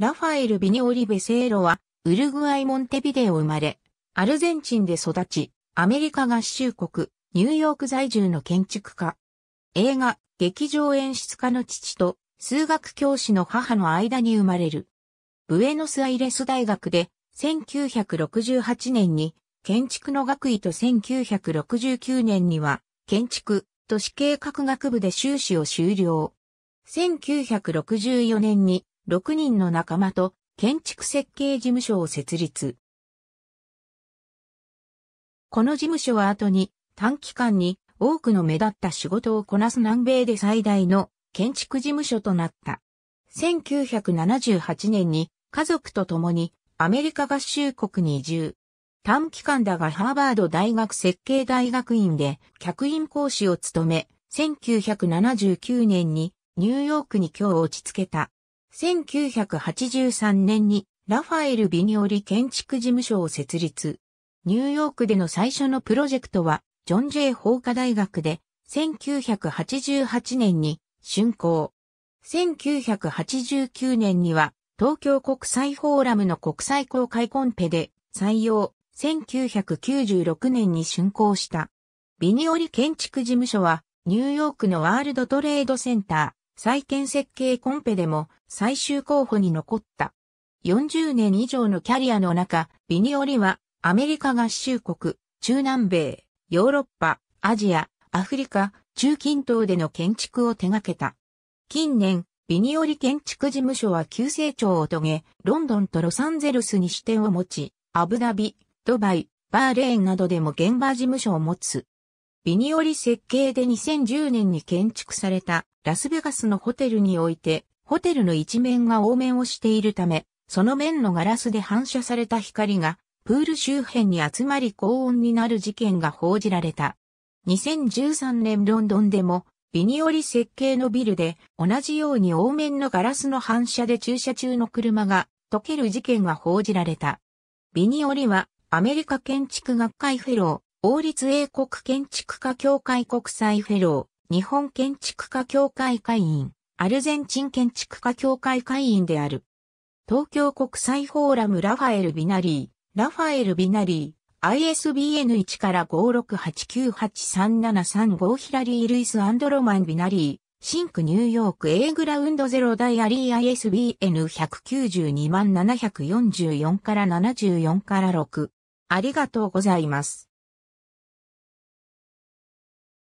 ラファエル・ビニオリ・ベセーロは、ウルグアイ・モンテビデオ生まれ、アルゼンチンで育ち、アメリカ合衆国、ニューヨーク在住の建築家。映画、劇場演出家の父と、数学教師の母の間に生まれる。ブエノスアイレス大学で、1968年に、建築の学位と1969年には、建築、都市計画学部で修士を修了。1964年に6人の仲間と建築設計事務所を設立。この事務所は後に短期間に多くの目立った仕事をこなす南米で最大の建築事務所となった。1978年に家族と共にアメリカ合衆国に移住。短期間だがハーバード大学設計大学院で客員講師を務め、1979年にニューヨークに今日落ち着けた。1983年にラファエル・ビニオリ建築事務所を設立。ニューヨークでの最初のプロジェクトは、ジョン・ジェイ法科大学で、1988年に竣工。1989年には、東京国際フォーラムの国際公開コンペで採用。1996年に竣工した。ビニオリ建築事務所は、ニューヨークのワールドトレードセンター再建設計コンペでも最終候補に残った。40年以上のキャリアの中、ビニオリはアメリカ合衆国、中南米、ヨーロッパ、アジア、アフリカ、中近東での建築を手掛けた。近年、ビニオリ建築事務所は急成長を遂げ、ロンドンとロサンゼルスに支店を持ち、アブダビ、ドバイ、バーレーンなどでも現場事務所を持つ。ビニオリ設計で2010年に建築されたラスベガスのホテルにおいて、ホテルの一面が凹面をしているため、その面のガラスで反射された光が、プール周辺に集まり高温になる事件が報じられた。2013年ロンドンでも、ビニオリ設計のビルで、同じように凹面のガラスの反射で駐車中の車が溶ける事件が報じられた。ビニオリは、アメリカ建築学会フェロー、王立英国建築家協会国際フェロー、日本建築家協会会員、アルゼンチン建築家協会会員である。東京国際フォーラムラファエル・ビナリー、ラファエル・ビナリー、ISBN1 から568983735ヒラリー・ルイス・アンドロマン・ビナリー、シンクニューヨーク A グラウンドゼロダイアリー ISBN192 744から74から6。ありがとうございます。